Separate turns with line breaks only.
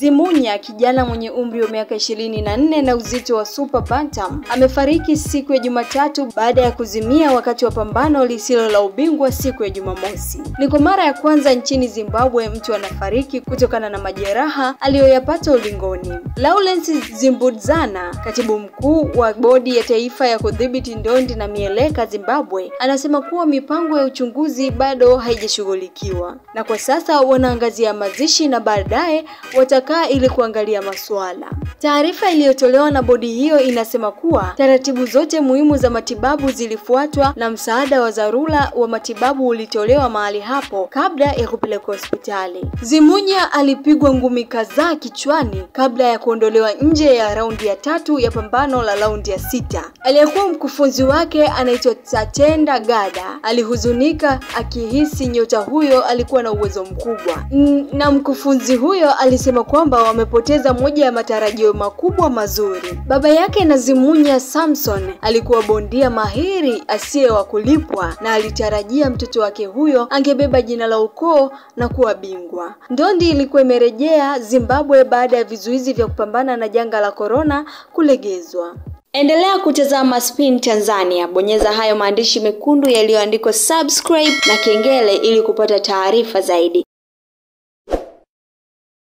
Zimunya, kijana mwenye umri wa miaka ishirini na nne na uzito wa super bantam, amefariki siku ya Jumatatu baada ya kuzimia wakati wa pambano lisilo la ubingwa siku ya Jumamosi. Ni kwa mara ya kwanza nchini Zimbabwe mtu anafariki kutokana na majeraha aliyoyapata ulingoni. Lawrence Zimbudzana, katibu mkuu wa bodi ya taifa ya kudhibiti ndondi na mieleka Zimbabwe, anasema kuwa mipango ya uchunguzi bado haijashughulikiwa na kwa sasa wanaangazia mazishi na baadaye watakaa ili kuangalia masuala. Taarifa iliyotolewa na bodi hiyo inasema kuwa taratibu zote muhimu za matibabu zilifuatwa na msaada wa dharura wa matibabu ulitolewa mahali hapo kabla ya kupelekwa hospitali. Zimunya alipigwa ngumi kadhaa kichwani kabla ya kuondolewa nje ya raundi ya tatu ya pambano la raundi ya sita. Aliyekuwa mkufunzi wake anaitwa Tatenda Gada alihuzunika akihisi nyota huyo alikuwa na uwezo mkubwa, na mkufunzi huyo alisema kwamba wamepoteza moja ya matarajio makubwa mazuri. Baba yake na Zimunya Samson alikuwa bondia mahiri asiye wa kulipwa na alitarajia mtoto wake huyo angebeba jina la ukoo na kuwa bingwa. Ndondi ilikuwa imerejea Zimbabwe baada ya vizuizi vya kupambana na janga la korona kulegezwa. Endelea kutazama Spin Tanzania, bonyeza hayo maandishi mekundu yaliyoandikwa subscribe na kengele ili kupata taarifa zaidi.